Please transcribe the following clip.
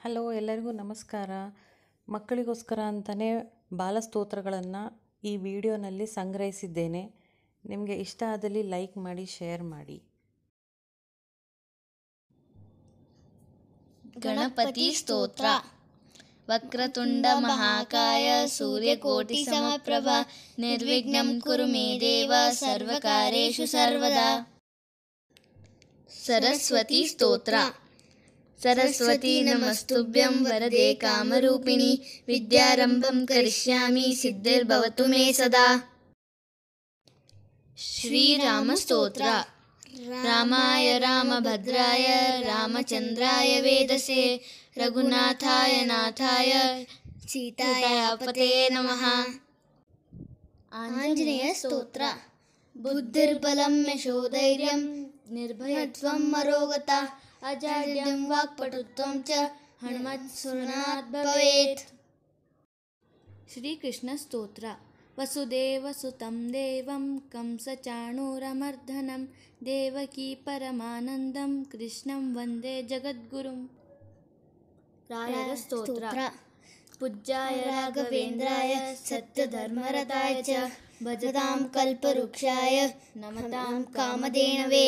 Hello, ಎಲ್ಲರಿಗೂ ನಮಸ್ಕಾರ. ಮಕ್ಕಳಿಗೋಸ್ಕರ ಅಂತಲೇ ಬಾಲಸ್ತೋತ್ರಗಳನ್ನು ಈ ವಿಡಿಯೋನಲ್ಲಿ ಸಂಗ್ರಹಿಸಿದ್ದೇನೆ. ನಿಮಗೆ ಇಷ್ಟ ಆದಲ್ಲಿ ಲೈಕ್ ಮಾಡಿ, ಶೇರ್ ಮಾಡಿ. ಗಣಪತಿ ಸ್ತೋತ್ರ. ವಕ್ರತುಂಡ ಮಹಾಕಾಯ, ಸೂರ್ಯಕೋಟಿ ಸಮಪ್ರಭ, ನಿರ್ವಿಘ್ನಂ ಕುರು ಮೇ ದೇವ, ಸರ್ವಕಾರೇಶು ಸರ್ವದಾ. ಸರಸ್ವತಿ ಸ್ತೋತ್ರ. सरस्वती नमस्तुभ्यं वरदे कामरूपिणि विद्यारम्भं करिष्यामि सिद्धिर्भवतु मे सदा। श्रीरामस्तोत्र। रामाय रामभद्राय रामचन्द्राय वेदसे रघुनाथाय नाथाय सीताय पते नमः। आञ्जनेयस्तोत्र। बुद्धिर्बलं यशोधैर्यं निर्भयत्वं मरोगता अजाड्यं वाक्पटुत्वं च हनुमत्सुरणात् भवेत् श्रीकृष्णस्तोत्र। वसुदेवसुतं देवं कंसचाणूरमर्दनं देवकी परमानन्दं कृष्णं वन्दे जगद्गुरुं रात्र पूज्याय राघवेन्द्राय सत्यधर्मरताय च भजतां कल्पवृक्षाय नमतां कामधेनवे।